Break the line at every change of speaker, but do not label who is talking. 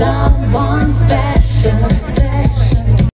Down.